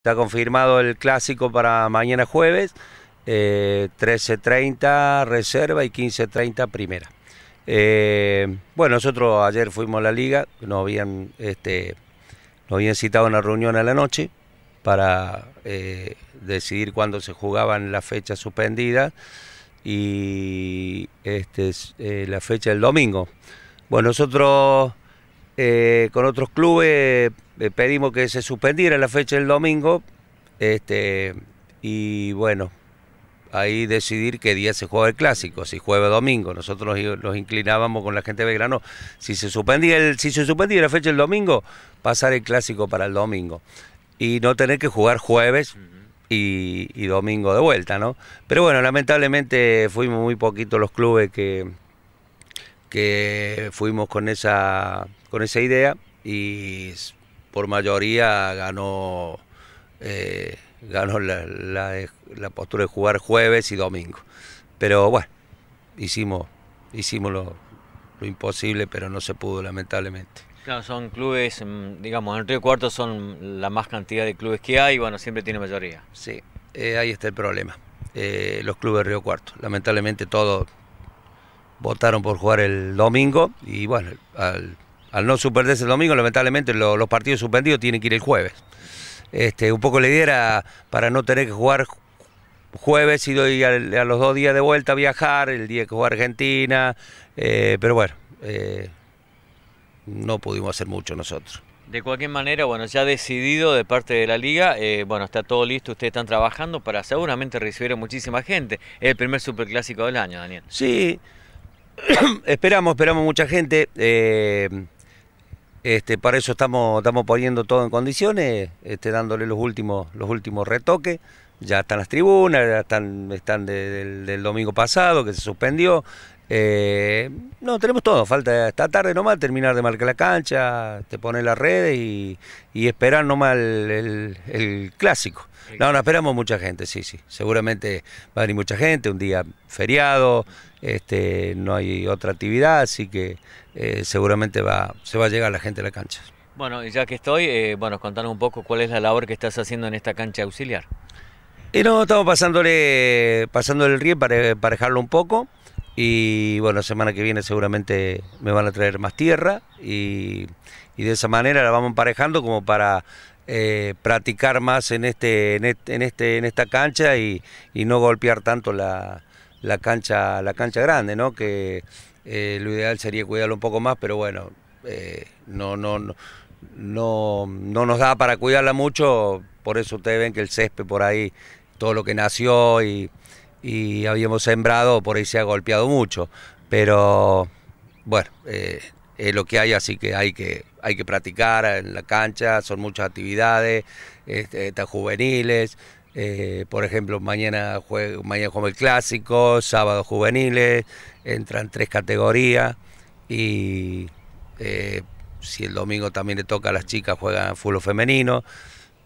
Está confirmado el clásico para mañana jueves, 13.30 eh, reserva y 15.30 primera. Eh, bueno, nosotros ayer fuimos a la liga, nos habían, este, nos habían citado una reunión a la noche para eh, decidir cuándo se jugaban las fechas suspendidas y este, la fecha del domingo. Bueno, nosotros con otros clubes eh, pedimos que se suspendiera la fecha del domingo este, y bueno, ahí decidir qué día se juega el clásico, si jueves domingo. Nosotros nos, inclinábamos con la gente de Belgrano, si se suspendía el, si se suspendía la fecha del domingo, pasar el clásico para el domingo y no tener que jugar jueves y, y, domingo de vuelta, ¿no? Pero bueno, lamentablemente fuimos muy poquitos los clubes que que fuimos con esa con esa idea y por mayoría ganó, eh, ganó la, postura de jugar jueves y domingo. Pero bueno, hicimos, hicimos lo, imposible, pero no se pudo lamentablemente. Claro, son clubes, mm, digamos, en el Río Cuarto son la más cantidad de clubes que hay, bueno, siempre tiene mayoría. Sí, eh, ahí está el problema. Eh, los clubes de Río Cuarto. Lamentablemente todos votaron por jugar el domingo y bueno, al al no suspenderse el domingo, lamentablemente los partidos suspendidos tienen que ir el jueves. Este, un poco la idea era para no tener que jugar jueves y a, los dos días de vuelta a viajar, el día que juega Argentina, eh, pero bueno, eh, no pudimos hacer mucho nosotros. De cualquier manera, bueno, ya decidido de parte de la liga, eh, bueno, está todo listo, ustedes están trabajando para seguramente recibir a muchísima gente. Es el primer superclásico del año, Daniel. Sí, esperamos, esperamos mucha gente. Este, para eso estamos, estamos poniendo todo en condiciones, este, dándole los últimos, los últimos retoques. Ya están las tribunas, ya están, están del, domingo pasado, que se suspendió. Eh, no, tenemos todo, falta esta tarde nomás terminar de marcar la cancha, te poner las redes y, esperar nomás el, el, clásico. No, no esperamos mucha gente, sí, sí. Seguramente va a venir mucha gente, un día feriado, este, no hay otra actividad, así que eh, seguramente va, se va a llegar la gente a la cancha. Bueno, ya que estoy, eh, bueno, contanos un poco cuál es la labor que estás haciendo en esta cancha auxiliar. Y no, estamos pasándole, pasándole el río para parejarlo un poco. Y bueno, la semana que viene seguramente me van a traer más tierra y, de esa manera la vamos emparejando como para eh, practicar más en este, en este, en esta cancha y, no golpear tanto la, cancha, la cancha grande, ¿no? Que eh, lo ideal sería cuidarlo un poco más, pero bueno, eh, no, no, no, no, no nos da para cuidarla mucho, por eso ustedes ven que el césped por ahí, todo lo que nació y y habíamos sembrado, por ahí se ha golpeado mucho, pero bueno, eh, es lo que hay, así que hay que, hay que practicar en la cancha, son muchas actividades, este, juveniles, eh, por ejemplo, mañana, juega, mañana jugamos el clásico, sábado juveniles, entran tres categorías y eh, si el domingo también le toca a las chicas, juegan fútbol femenino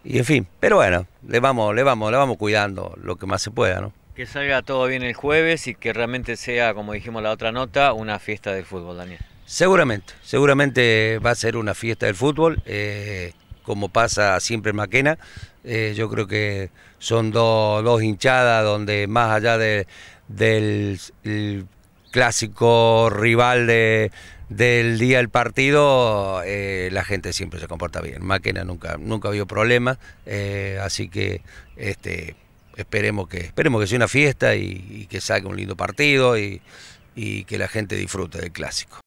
y en fin, pero bueno, le vamos, le vamos, le vamos cuidando lo que más se pueda, ¿no? Que salga todo bien el jueves y que realmente sea, como dijimos la otra nota, una fiesta del fútbol, Daniel. Seguramente, seguramente va a ser una fiesta del fútbol, eh, como pasa siempre en Maquena. Eh, yo creo que son dos hinchadas donde más allá de, del clásico rival de, del día del partido, eh, la gente siempre se comporta bien. Maquena nunca, nunca habido problemas, así que este, esperemos que, esperemos que sea una fiesta y, que salga un lindo partido y, y que la gente disfrute del clásico.